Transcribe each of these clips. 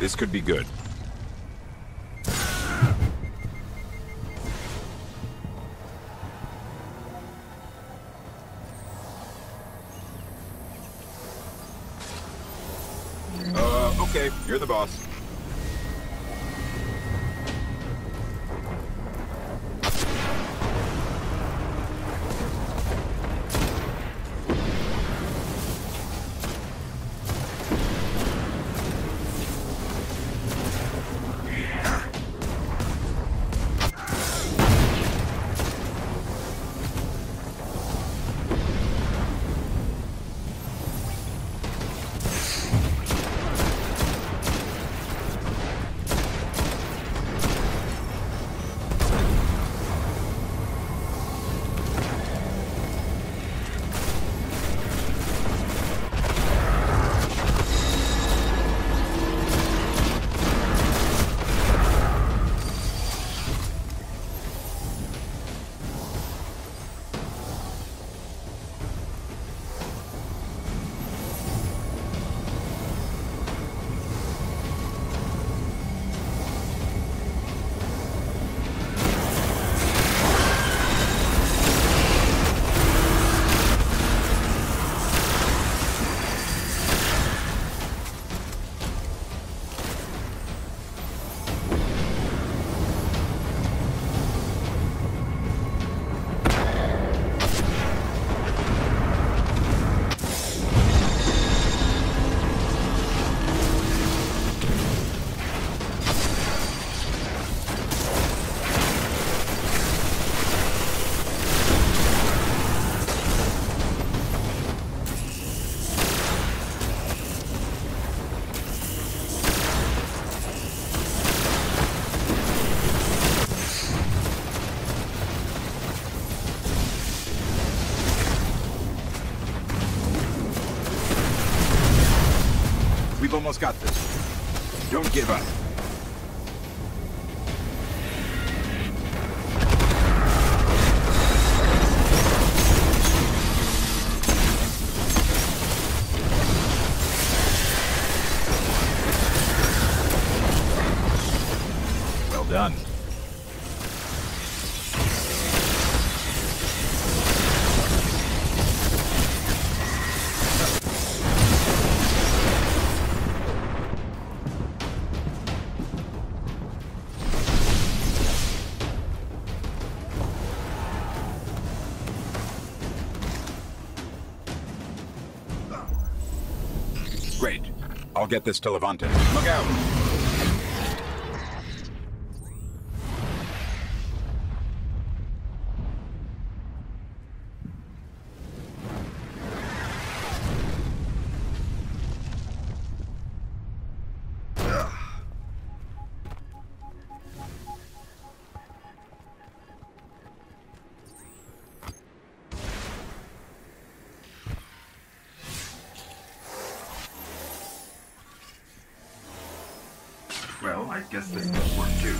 This could be good. Uh, okay, you're the boss. We've almost got this. Don't give up. Well done. I'll get this to Levante. Look out! Well, I guess this will work too.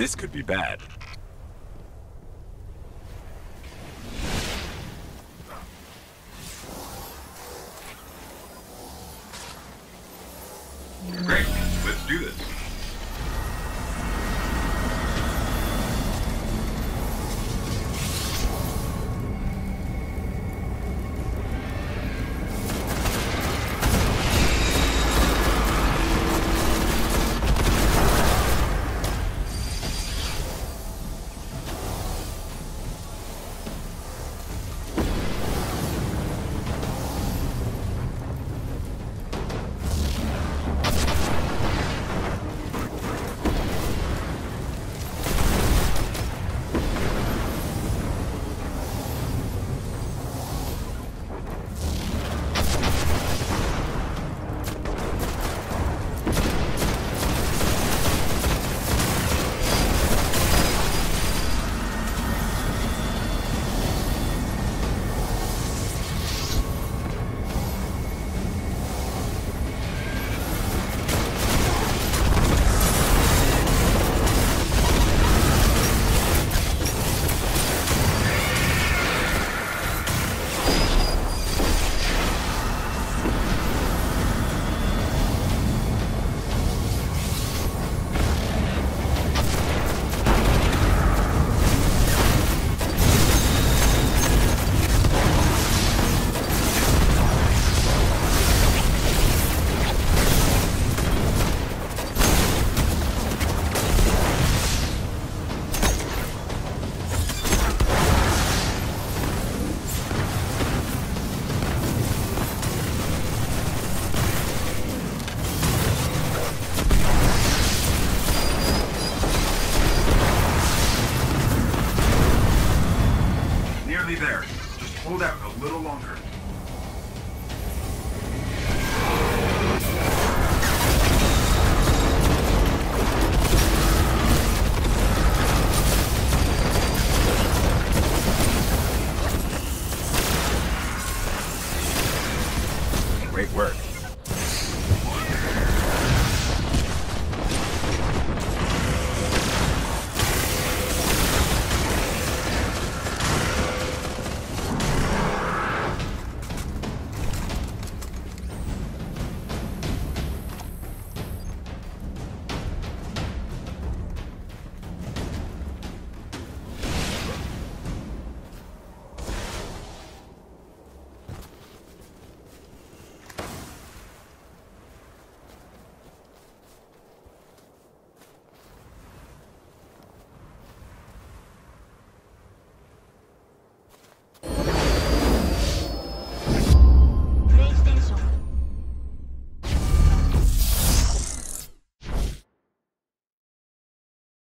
This could be bad. Great. Let's do this.